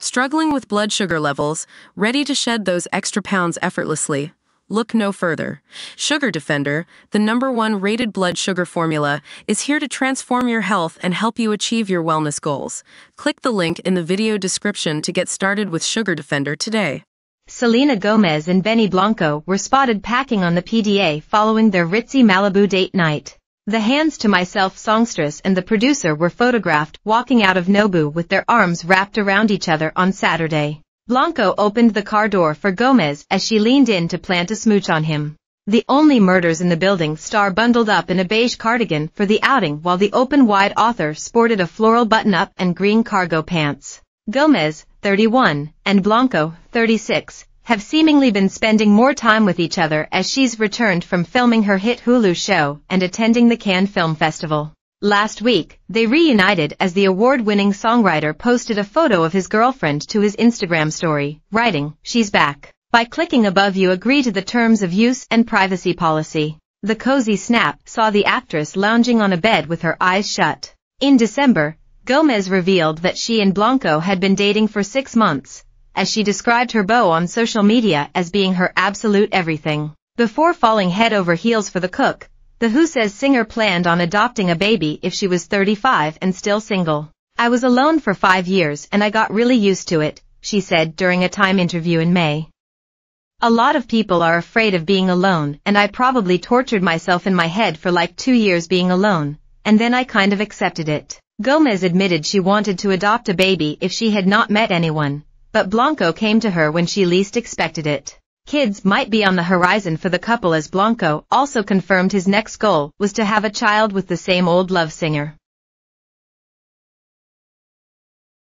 Struggling with blood sugar levels, ready to shed those extra pounds effortlessly? Look no further. Sugar Defender, the number one rated blood sugar formula, is here to transform your health and help you achieve your wellness goals. Click the link in the video description to get started with Sugar Defender today. Selena Gomez and Benny Blanco were spotted packing on the PDA following their ritzy Malibu date night. The Hands to Myself songstress and the producer were photographed walking out of Nobu with their arms wrapped around each other on Saturday. Blanco opened the car door for Gomez as she leaned in to plant a smooch on him. The only murders in the building star bundled up in a beige cardigan for the outing while the open-wide author sported a floral button-up and green cargo pants. Gomez, 31, and Blanco, 36, have seemingly been spending more time with each other as she's returned from filming her hit Hulu show and attending the Cannes Film Festival. Last week, they reunited as the award-winning songwriter posted a photo of his girlfriend to his Instagram story, writing, She's back. By clicking above you agree to the terms of use and privacy policy. The cozy snap saw the actress lounging on a bed with her eyes shut. In December, Gomez revealed that she and Blanco had been dating for six months, as she described her beau on social media as being her absolute everything. Before falling head over heels for the cook, the Who Says singer planned on adopting a baby if she was 35 and still single. I was alone for five years and I got really used to it, she said during a Time interview in May. A lot of people are afraid of being alone and I probably tortured myself in my head for like two years being alone, and then I kind of accepted it. Gomez admitted she wanted to adopt a baby if she had not met anyone, but Blanco came to her when she least expected it. Kids might be on the horizon for the couple as Blanco also confirmed his next goal was to have a child with the same old love singer.